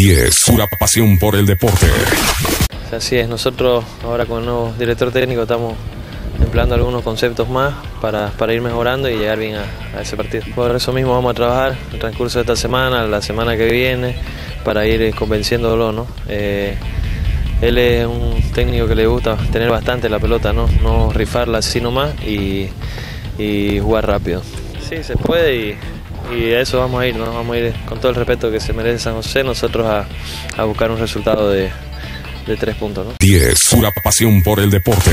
10. Pura pasión por el deporte. Así es, nosotros ahora con el nuevo director técnico estamos empleando algunos conceptos más para, para ir mejorando y llegar bien a, a ese partido. Por eso mismo vamos a trabajar el transcurso de esta semana, la semana que viene, para ir eh, convenciéndolo. ¿no? Eh, él es un técnico que le gusta tener bastante la pelota, no, no rifarla así nomás y, y jugar rápido. Sí, se puede y, y a eso vamos a ir, ¿no? vamos a ir con todo el respeto que se merece San José, nosotros a, a buscar un resultado de, de tres puntos. ¿no? 10. Pura pasión por el deporte.